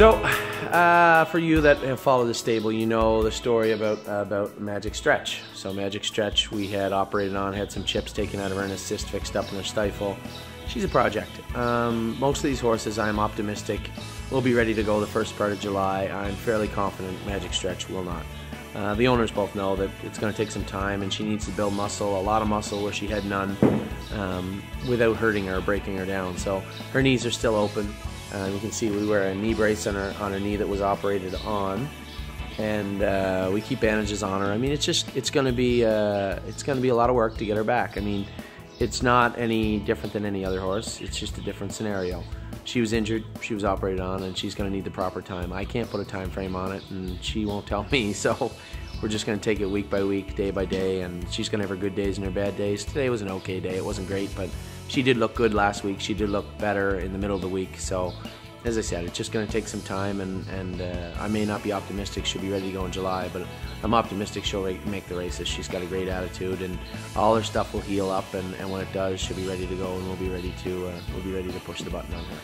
So, uh, for you that have followed the stable, you know the story about uh, about Magic Stretch. So, Magic Stretch, we had operated on, had some chips taken out of her and a cyst fixed up in her stifle. She's a project. Um, most of these horses, I'm optimistic, will be ready to go the first part of July. I'm fairly confident Magic Stretch will not. Uh, the owners both know that it's going to take some time, and she needs to build muscle, a lot of muscle where she had none, um, without hurting her or breaking her down. So her knees are still open. Uh, you can see we wear a knee brace on her on her knee that was operated on, and uh, we keep bandages on her. I mean, it's just it's going to be uh, it's going to be a lot of work to get her back. I mean, it's not any different than any other horse. It's just a different scenario. She was injured, she was operated on, and she's going to need the proper time. I can't put a time frame on it, and she won't tell me. So we're just going to take it week by week, day by day, and she's going to have her good days and her bad days. Today was an okay day. It wasn't great, but she did look good last week. She did look better in the middle of the week. So, as I said, it's just going to take some time, and, and uh, I may not be optimistic she'll be ready to go in July, but I'm optimistic she'll make the races. She's got a great attitude, and all her stuff will heal up, and, and when it does, she'll be ready to go, and we'll be ready to uh, we'll be ready to push the button on her.